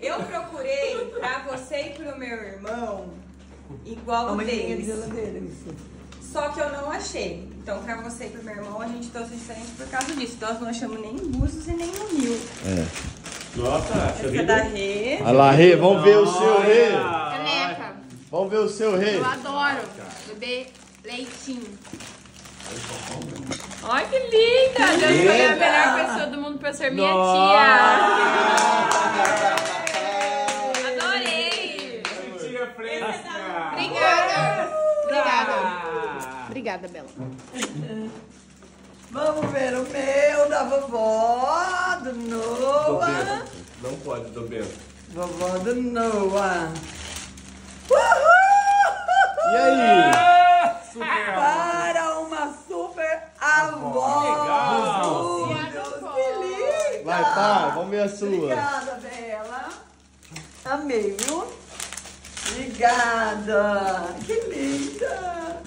Eu procurei pra você e pro meu irmão igual o deles. Só que eu não achei. Então, pra você e pro meu irmão, a gente trouxe diferente por causa disso. Então, nós não achamos nem em Búzios e nem no Rio. Nossa, Essa é da Rê. Olha lá, Rê, vamos ver o seu Rê. Caneca. Vamos ver o seu Rê. Eu adoro beber leitinho. Olha que linda! Deus escolheu a melhor pessoa do mundo pra ser minha tia. Fresca. Obrigada. Obrigada. Obrigada, Bela. Vamos ver o meu da vovó, do Noah. Não pode, tô bêbado. Vovó do Noah. E aí? Para uma super avó. Legal. Vai, pá, vamos ver a sua. Obrigada, Bela. Amei, viu? Obrigada. Que linda.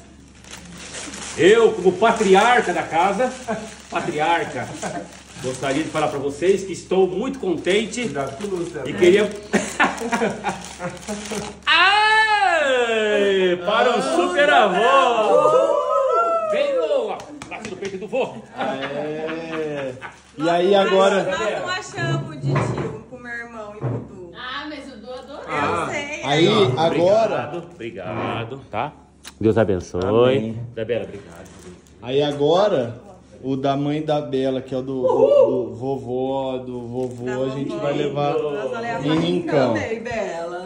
Eu, como patriarca da casa, patriarca, gostaria de falar para vocês que estou muito contente Cuidado e queria. Ai, para o super avô! Vem no, bate no peito do vô! É. E aí agora? Nós não achamos de tio pro meu irmão e pro Du. Ah, mas o Du adorou. Aí, agora? Obrigado, obrigado, tá? Deus abençoe. Amém. Isabela, obrigado. Aí agora, o da mãe da Bela, que é o do, do, do vovó, do vovô, Da a gente vai levar em Rincão. Amei, Bela.